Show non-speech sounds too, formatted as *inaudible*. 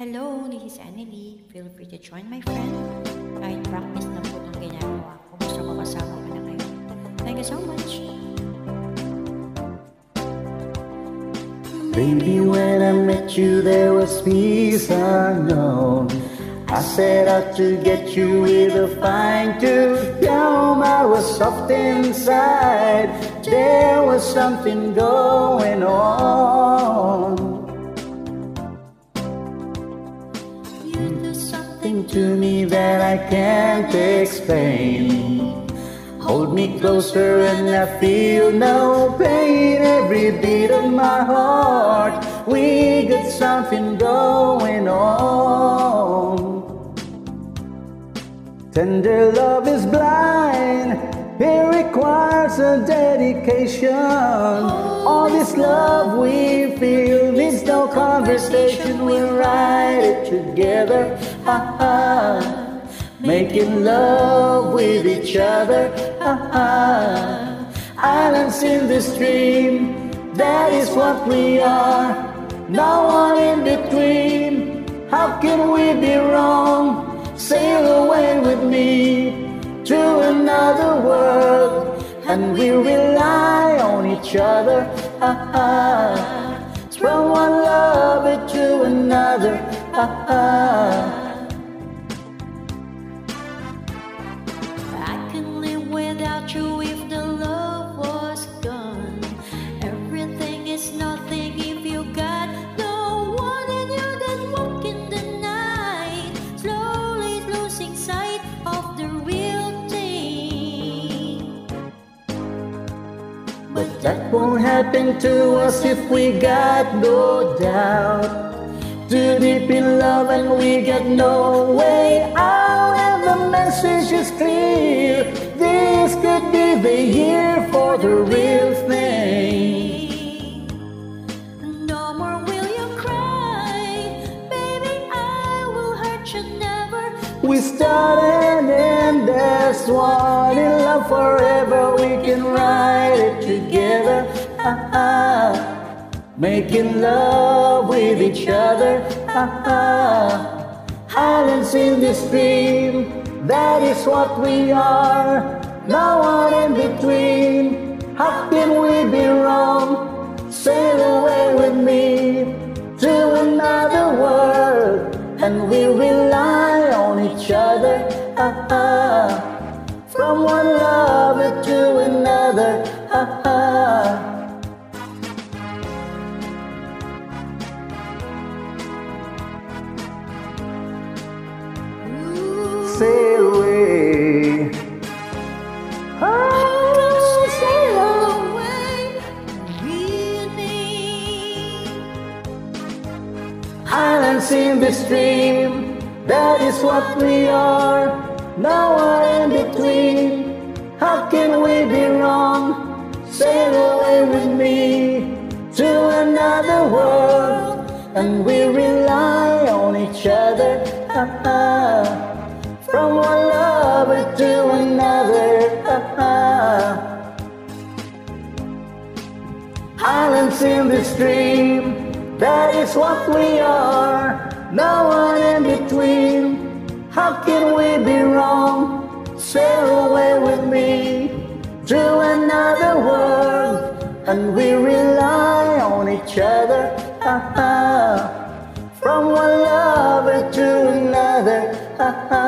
Hello, this is Analie. Feel free to join my friend. Kahit practice na po itong ginagawa ko. Gusto ko kasama ka na ngayon. Thank you so much. Baby, when I met you, there was peace unknown. I set out to get you with a fine tooth comb. I was soft inside. There was something going on. To me that I can't explain. Hold me closer and I feel no pain. Every beat of my heart, we got something going on. Tender love is blind, it requires a dedication. All this love we feel needs no conversation, we write it together. Ha ha. Making love with each other. Ha ha. Islands in the stream, that is what we are. No one in between. How can we be wrong? Sail away with me to another world, and we rely on each other. Ah, ah. From one lover to another. Ah. But that won't happen to us if we got no doubt. Too deep in love and we got no way out. And the message is clear. This could be the year for the real thing. No more will you cry, baby. I will hurt you never. We start and there's one in love forever. We can ride it together. Ah, ah. Making love with each other. Ah, ah. Islands in the stream, that is what we are. No one in between. How can we be wrong? Islands in the stream, that is what we are. No one in between. How can we be wrong? Sail away with me to another world, and we rely on each other. *laughs* From one lover to another. *laughs* Islands in the stream, that is what we are. No one in between. How can we be wrong? Sail away with me to another world, and we rely on each other. Ah. *laughs* From one lover to another. Ah, *laughs*